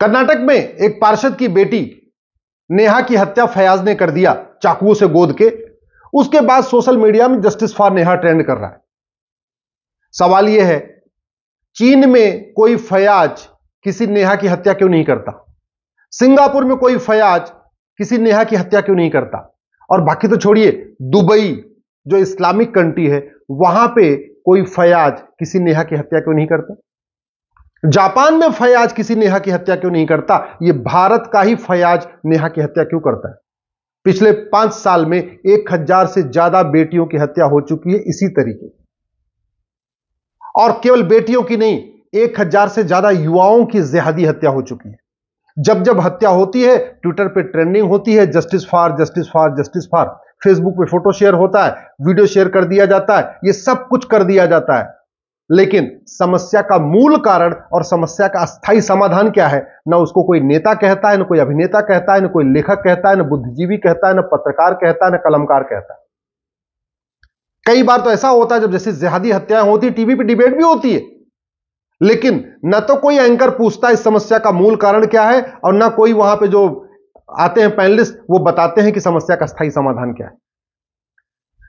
कर्नाटक में एक पार्षद की बेटी नेहा की हत्या फयाज ने कर दिया चाकुओं से गोद के। उसके बाद सोशल मीडिया में जस्टिस फॉर नेहा ट्रेंड कर रहा है। सवाल यह है, चीन में कोई फयाज किसी नेहा की हत्या क्यों नहीं करता? सिंगापुर में कोई फयाज किसी नेहा की हत्या क्यों नहीं करता? और बाकी तो छोड़िए, दुबई, जो इस्लामिक कंट्री है, वहाँ पे कोई फयाज किसी नेहा की हत्या क्यों नहीं करता? जापान में फयाज किसी नेहा की हत्या क्यों नहीं करता? यह भारत का ही फयाज नेहा की हत्या क्यों करता है? पिछले पाँच साल में एक हज़ार से ज़्यादा बेटियों की हत्या हो चुकी है इसी तरीके और केवल बेटियों की नहीं, एक हज़ार से ज़्यादा युवाओं की जिहादी हत्या हो चुकी है। जब जब हत्या होती है, ट्विटर पे ट्रेंडिंग होती है, justice for justice for justice for. Facebook पे फ़ोटो शेयर होता है, वीडियो शेयर कर दिया जाता है, ये सब कुछ कर दिया जाता है। लेकिन समस्या का मूल कारण और समस्या का अस्थायी समाधान क्या है? ना उसको कोई नेता कहता है, ना कोई अभिनेता कहता है, ना कोई लेखक कहता है, ना बुद्धिजीवी कहता है, ना पत्रकार कहता है, ना कलमकार कहता है। कई बार तो ऐसा होता है जब जैसे जिहादी हत्याएँ होती है, टीवी पे डिबेट भी होती है। लेकिन न तो कोई एंकर पूछता है इस समस्या का मूल कारण क्या है, और ना कोई वहाँ पे जो आते हैं पैनलिस्ट, वो बताते हैं कि समस्या का स्थायी समाधान क्या है।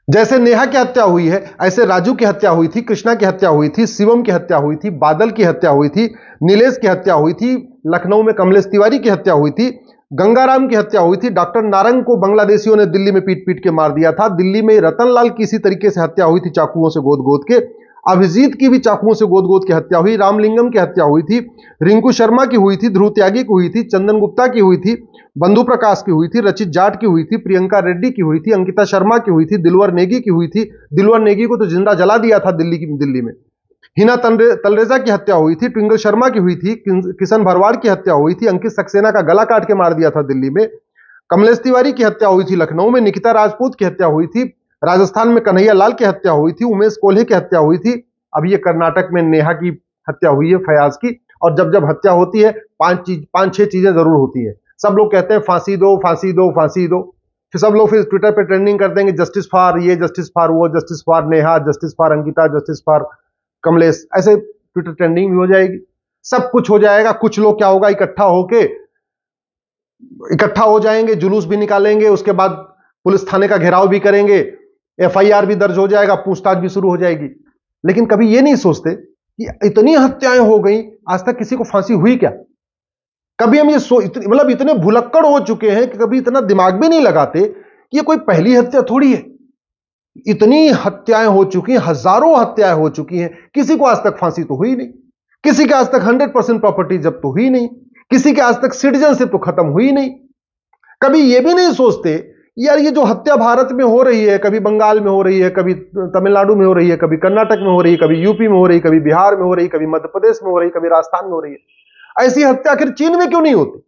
जैसे नेहा की हत्या हुई है, ऐसे राजू की हत्या हुई थी, कृष्णा की हत्या हुई थी, शिवम की हत्या हुई थी, बादल की हत्या हुई थी, नीलेश की हत्या हुई थी, लखनऊ में कमलेश तिवारी की हत्या हुई थी, गंगाराम की हत्या हुई थी, डॉक्टर नारंग को बांग्लादेशियों ने दिल्ली में पीट पीट के मार दिया था, दिल्ली में रतनलाल की इसी तरीके से हत्या हुई थी, चाकुओं से गोद गोद के अभिजीत की भी चाकुओं से गोद गोद की हत्या हुई रामलिंगम की हत्या हुई थी रिंकू शर्मा की हुई थी ध्रुव त्यागी की हुई थी चंदन गुप्ता की हुई थी बंधु प्रकाश की हुई थी रचित जाट की हुई थी प्रियंका रेड्डी की हुई थी अंकिता शर्मा की हुई थी दिलवर नेगी की हुई थी दिलवर नेगी को तो ज़िंदा जला दिया था दिल्ली की दिल्ली में हिना तलरेजा की हत्या हुई थी ट्विंगल शर्मा की हुई थी किशन भरवाड़ की हत्या हुई थी अंकित सक्सेना का गला काट के मार दिया था दिल्ली में कमलेश तिवारी की हत्या हुई थी लखनऊ में निकिता राजपूत की हत्या हुई थी राजस्थान में कन्हैया लाल की हत्या हुई थी, उमेश कोल्हे की हत्या हुई थी। अब ये कर्नाटक में नेहा की हत्या हुई है, फयाज की। और जब जब हत्या होती है, पाँच चीज़, पाँच छह चीज़ें ज़रूर होती है। सब लोग कहते हैं, फांसी दो फांसी दो फांसी दो। फिर सब लोग फिर ट्विटर पे ट्रेंडिंग कर देंगे जस्टिस फॉर ये जस्टिस फॉर वो justice for Neha justice for Ankita justice for Kamlesh. ऐसे ट्विटर ट्रेंडिंग भी हो जाएगी। सब कुछ हो जाएगा, कुछ लोग क्या होगा, इकट्ठा होके, इकट्ठा हो जाएँगे, जुलूस भी निकालेंगे, उसके बाद पुलिस थाने का घेराव भी करेंगे। एफआईआर भी दर्ज हो जाएगा, पूछताछ भी शुरू हो जाएगी। लेकिन कभी ये नहीं सोचते कि इतनी हत्याएँ हो गई, आज तक किसी को फांसी हुई क्या? कभी हम ये सो मतलब इतने भुलक्कड़ हो चुके हैं कि कभी इतना दिमाग भी नहीं लगाते कि ये कोई पहली हत्या थोड़ी है। इतनी हत्याएँ हो चुकी हैं, हज़ारों हत्याएँ हो चुकी हैं, किसी को आज तक फांसी तो हुई नहीं। किसी के आज तक हंड्रेड परसेंट प्रॉपर्टी जब तो हुई नहीं। किसी के आज तक सिटीजनशिप तो खत्म हुई नहीं। कभी यह भी नहीं सोचते यार, ये जो हत्या भारत में हो रही है, कभी बंगाल में हो रही है, कभी तमिलनाडु में हो रही है, कभी कर्नाटक में हो रही है, कभी यूपी में हो रही है, कभी बिहार में हो रही है, कभी मध्य प्रदेश में हो रही है, कभी राजस्थान में हो रही है। ऐसी हत्या आखिर चीन में क्यों नहीं होती?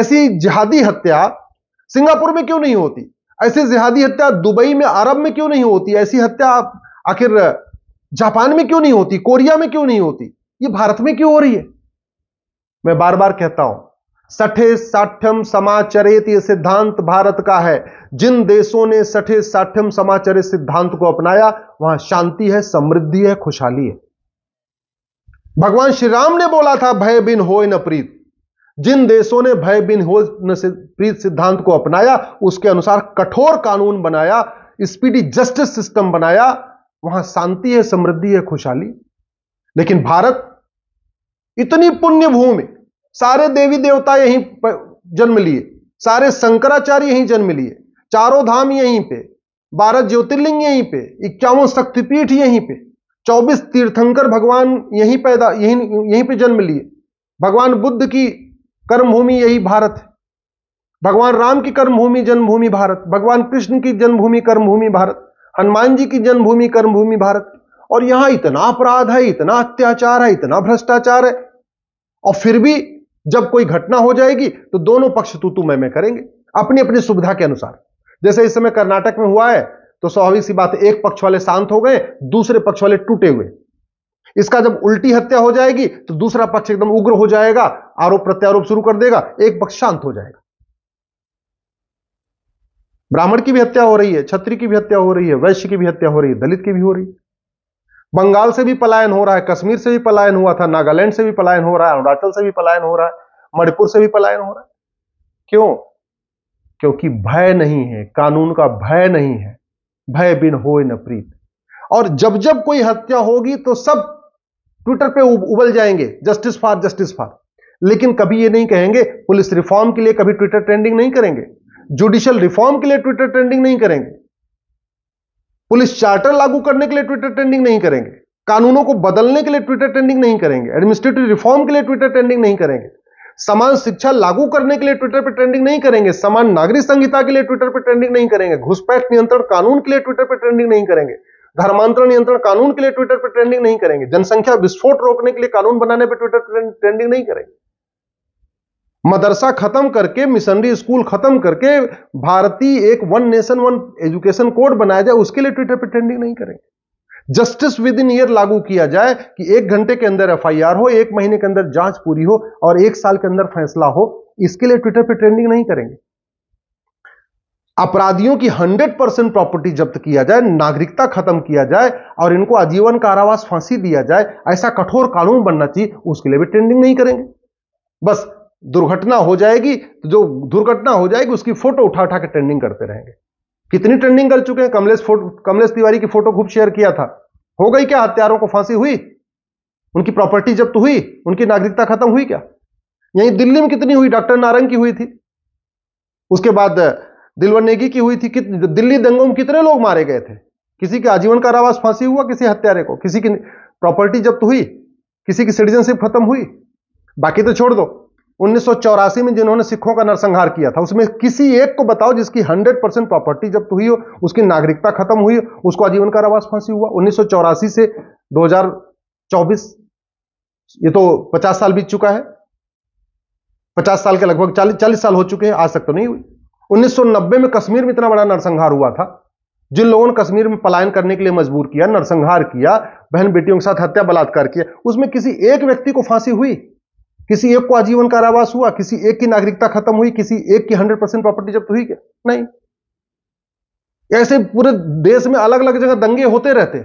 ऐसी जिहादी हत्या सिंगापुर में क्यों नहीं होती? ऐसी जिहादी हत्या दुबई में, अरब में क्यों नहीं होती? ऐसी हत्या आखिर जापान में क्यों नहीं होती? कोरिया में क्यों नहीं होती? ये भारत में क्यों हो रही है? मैं बार बार कहता हूँ सठे साठ्यम समाचरित ये सिद्धांत भारत का है। जिन देशों ने सठे साठ्यम समाचरित सिद्धांत को अपनाया, वहाँ शांति है, समृद्धि है, खुशहाली है। भगवान श्री राम ने बोला था, भय बिन हो न प्रीत। जिन देशों ने भय बिन हो न प्रीत सिद्धांत को अपनाया, उसके अनुसार कठोर कानून बनाया, स्पीडी जस्टिस सिस्टम बनाया, वहाँ शांति है, समृद्धि है, खुशहाली। लेकिन भारत इतनी पुण्य भूमि सारे देवी देवता यहीं जन्म लिए। सारे शंकराचार्य यहीं जन्म लिए। चारों धाम यहीं पे। बारह ज्योतिर्लिंग यहीं पे। इक्यावन शक्तिपीठ यहीं पे। चौबीस तीर्थंकर भगवान यहीं पैदा, यहीं यहीं पे जन्म लिए। भगवान बुद्ध की कर्मभूमि यही भारत है। भगवान राम की कर्मभूमि जन्मभूमि भारत। भगवान कृष्ण की जन्मभूमि कर्मभूमि भारत। हनुमान जी की जन्मभूमि कर्मभूमि भारत। और यहाँ इतना अपराध है, इतना अत्याचार है, इतना भ्रष्टाचार है। और फिर भी जब कोई घटना हो जाएगी तो दोनों पक्ष तू तू मैं मैं करेंगे अपनी अपनी सुविधा के अनुसार। जैसे इस समय कर्नाटक में हुआ है तो स्वाभाविक सी बात एक पक्ष वाले शांत हो गए, दूसरे पक्ष वाले टूटे हुए। इसका जब उल्टी हत्या हो जाएगी तो दूसरा पक्ष एकदम उग्र हो जाएगा, आरोप प्रत्यारोप शुरू कर देगा, एक पक्ष शांत हो जाएगा। ब्राह्मण की भी हत्या हो रही है छत्री की भी हत्या हो रही है, वैश्य की भी हत्या हो रही है, दलित की भी हो रही है। बंगाल से भी पलायन हो रहा है, कश्मीर से भी पलायन हुआ था, नागालैंड से भी पलायन हो रहा है, अरुणाचल से भी पलायन हो रहा है, मणिपुर से भी पलायन हो रहा है। क्यों? क्योंकि भय नहीं है, कानून का भय नहीं है, भय बिन हो न प्रीत। और जब जब कोई हत्या होगी तो सब ट्विटर पे उबल जाएँगे, जस्टिस फॉर जस्टिस फॉर। लेकिन कभी ये नहीं कहेंगे, पुलिस रिफॉर्म के लिए कभी ट्विटर ट्रेंडिंग नहीं करेंगे, जुडिशियल रिफॉर्म के लिए ट्विटर ट्रेंडिंग नहीं करेंगे। पुलिस चार्टर लागू करने के लिए ट्विटर ट्रेंडिंग नहीं करेंगे। कानूनों को बदलने के लिए ट्विटर ट्रेंडिंग नहीं करेंगे। एडमिनिस्ट्रेटिव रिफॉर्म के लिए ट्विटर ट्रेंडिंग नहीं करेंगे। समान शिक्षा लागू करने के लिए ट्विटर पर ट्रेंडिंग नहीं करेंगे। समान नागरिक संहिता के लिए ट्विटर पर ट्रेंडिंग नहीं करेंगे। घुसपैठ नियंत्रण कानून के लिए ट्विटर पर ट्रेंडिंग नहीं करेंगे। धर्मांतरण नियंत्रण कानून के लिए ट्विटर पर ट्रेंडिंग नहीं करेंगे। जनसंख्या विस्फोट रोकने के लिए कानून बनाने पर ट्विटर ट्रेंडिंग नहीं करेंगे। मदरसा खत्म करके, मिशनरी स्कूल खत्म करके, भारतीय एक one nation, one education code बनाया जाए, उसके लिए ट्विटर पर ट्रेंडिंग नहीं करेंगे। जस्टिस विद इन ईयर लागू किया जाए कि एक घंटे के अंदर एफआईआर हो, एक महीने के अंदर जाँच पूरी हो और एक साल के अंदर फैसला हो, इसके लिए ट्विटर पर ट्रेंडिंग नहीं करेंगे। अपराधियों की 100 परसेंट प्रॉपर्टी जब्त किया जाए, नागरिकता खत्म किया जाए और इनको आजीवन कारावास फांसी दिया जाए, ऐसा कठोर कानून बनना चाहिए, उसके लिए भी ट्रेंडिंग नहीं करेंगे। बस दुर्घटना हो जाएगी तो जो दुर्घटना हो जाएगी, उसकी फ़ोटो उठा उठा के ट्रेंडिंग करते रहेंगे। कितनी ट्रेंडिंग कर चुके हैं? कमलेश फ़ोटो, कमलेश तिवारी की फ़ोटो खूब शेयर किया था। हो गई क्या? हत्यारों को फांसी हुई? उनकी प्रॉपर्टी जब्त हुई? उनकी नागरिकता खत्म हुई क्या? यही दिल्ली में कितनी हुई? डॉक्टर नारंग की हुई थी। उसके बाद दिलवर नेगी की हुई थी। कि दिल्ली दंगों में कितने लोग मारे गए थे? किसी के आजीवन कारावास फांसी हुआ? किसी हत्यारे को? किसी की प्रॉपर्टी जब्त हुई? किसी की सिटीजनशिप खत्म हुई? बाकी तो छोड़ दो। उन्नीस सौ चौरासी में जिन्होंने सिखों का नरसंहार किया था, उसमें किसी एक को बताओ जिसकी 100 परसेंट प्रॉपर्टी जब्त हुई हो, उसकी नागरिकता खत्म हुई उसको आजीवन कारावास फांसी हुआ। उन्नीस सौ चौरासी से 2024 ये तो 50 साल बीत चुका है। 50 साल के लगभग 40 40 साल हो चुके हैं, आज तक तो नहीं हुई। 1990 में कश्मीर में इतना बड़ा नरसंहार हुआ था, जिन लोगों ने कश्मीर में पलायन करने के लिए मजबूर किया, नरसंहार किया बहन बेटियों के साथ हत्या बलात्कार किया, उसमें किसी एक व्यक्ति को फांसी हुई? किसी एक को आजीवन कारावास हुआ, किसी एक की नागरिकता खत्म हुई, किसी एक की हंड्रेड परसेंट प्रॉपर्टी जब्त हुई क्या? नहीं। ऐसे पूरे देश में अलग अलग जगह दंगे होते रहते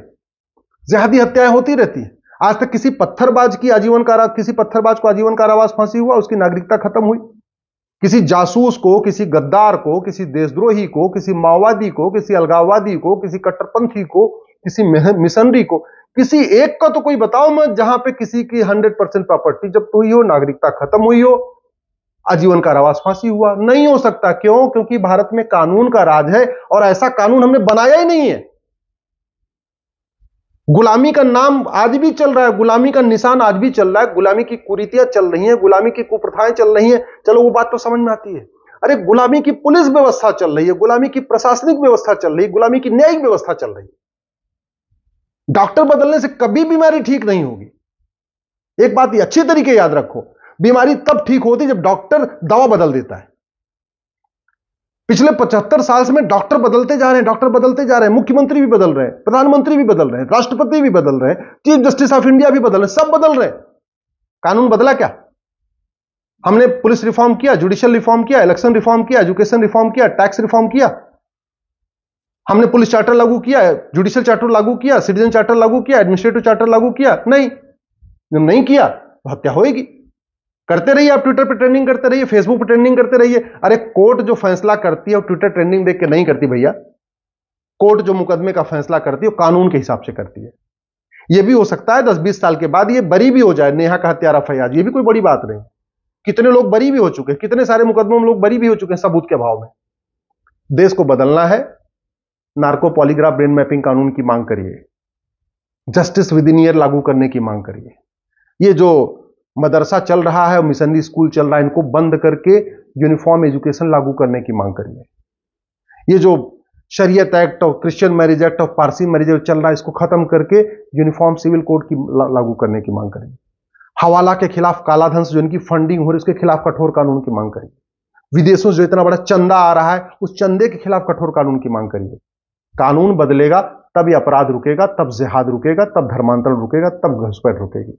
ज़्यादा हत्याएँ होती रहती है। आज तक किसी पत्थरबाज की आजीवन कारा, किसी पत्थरबाज को आजीवन कारावास फांसी हुआ, उसकी नागरिकता खत्म हुई। किसी जासूस को, किसी गद्दार को, किसी देशद्रोही को, किसी माओवादी को, किसी अलगाववादी को, किसी कट्टरपंथी को, किसी मिशनरी को किसी एक का तो कोई बताओ मत, जहाँ पे किसी की हंड्रेड परसेंट प्रॉपर्टी जब हुई हो, नागरिकता खत्म हुई हो, आजीवन का कारावास फांसी हुआ। नहीं हो सकता, क्यों? क्योंकि भारत में कानून का राज है और ऐसा कानून हमने बनाया ही नहीं है। गुलामी का नाम आज भी चल रहा है, गुलामी का निशान आज भी चल रहा है। गुलामी की कुरीतियाँ चल रही हैं, गुलामी की कुप्रथाएँ चल रही हैं। चलो, वो बात तो समझ में आती है। अरे, गुलामी की पुलिस व्यवस्था चल रही है, गुलामी की प्रशासनिक व्यवस्था चल रही है, गुलामी की न्यायिक व्यवस्था चल रही है। डॉक्टर बदलने से कभी बीमारी ठीक नहीं होगी। एक बात ये अच्छी तरीके याद रखो, बीमारी तब ठीक होती जब डॉक्टर दवा बदल देता है। पिछले 75 साल से में डॉक्टर बदलते जा रहे हैं, डॉक्टर बदलते जा रहे हैं, मुख्यमंत्री भी बदल रहे हैं, प्रधानमंत्री भी बदल रहे हैं, राष्ट्रपति भी बदल रहे हैं, चीफ जस्टिस ऑफ़ इंडिया भी बदल रहे सब बदल रहे कानून बदला क्या? हमने पुलिस रिफॉर्म किया, जुडिशियल रिफॉर्म किया, इलेक्शन रिफॉर्म किया, एजुकेशन रिफॉर्म किया, टैक्स रिफॉर्म किया। हमने पुलिस चार्टर लागू किया है जुडिशियल चार्टर लागू किया सिटीजन चार्टर लागू किया एडमिनिस्ट्रेटिव चार्टर लागू किया। नहीं, जब नहीं किया तो हत्या होगी करते रहिए आप ट्विटर पर ट्रेंडिंग करते रहिए फेसबुक पर ट्रेंडिंग करते रहिए। अरे कोर्ट जो फैसला करती है वो ट्विटर ट्रेंडिंग देख के नहीं करती भैया। कोर्ट जो मुकदमे का फैसला करती है, वो कानून के हिसाब से करती है। ये भी हो सकता है, दस बीस साल के बाद ये बरी भी हो जाए, नेहा का हत्यारा फैयाज, ये भी कोई बड़ी बात नहीं। कितने लोग बरी भी हो चुके हैं, कितने सारे मुकदमों में लोग बरी भी हो चुके हैं सबूत के अभाव में। देश को बदलना है नार्को पॉलीग्राफ ब्रेन मैपिंग कानून की मांग करिए। जस्टिस विद इन ईयर लागू करने की मांग करिए। ये जो मदरसा चल रहा है, मिशनरी स्कूल चल रहा है, इनको बंद करके यूनिफॉर्म एजुकेशन लागू करने की मांग करिए। ये जो शरीयत एक्ट और क्रिश्चियन मैरिज एक्ट और पारसी मैरिज एक्ट चल रहा है, इसको खत्म करके यूनिफॉर्म सिविल कोड की लागू करने की मांग करिए। हवाला के खिलाफ कालाधन से जो इनकी फंडिंग हो रही है उसके खिलाफ कठोर कानून की मांग करिए। विदेशों से जो इतना बड़ा चंदा आ रहा है, उस चंदे के खिलाफ कठोर कानून की मांग करिए। कानून बदलेगा, तब ये अपराध रुकेगा, तब जिहाद रुकेगा, तब धर्मांतरण रुकेगा, तब घुसपैठ रुकेगी।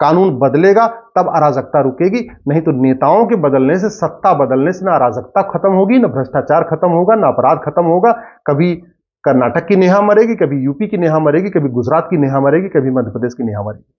कानून बदलेगा, तब अराजकता रुकेगी, नहीं तो नेताओं के बदलने से, सत्ता बदलने से ना अराजकता खत्म होगी, ना भ्रष्टाचार खत्म होगा, ना अपराध खत्म होगा। कभी कर्नाटक की नेहा मरेगी, कभी यूपी की नेहा मरेगी, कभी गुजरात की नेहा मरेगी, कभी मध्य प्रदेश की नेहा मरेगी।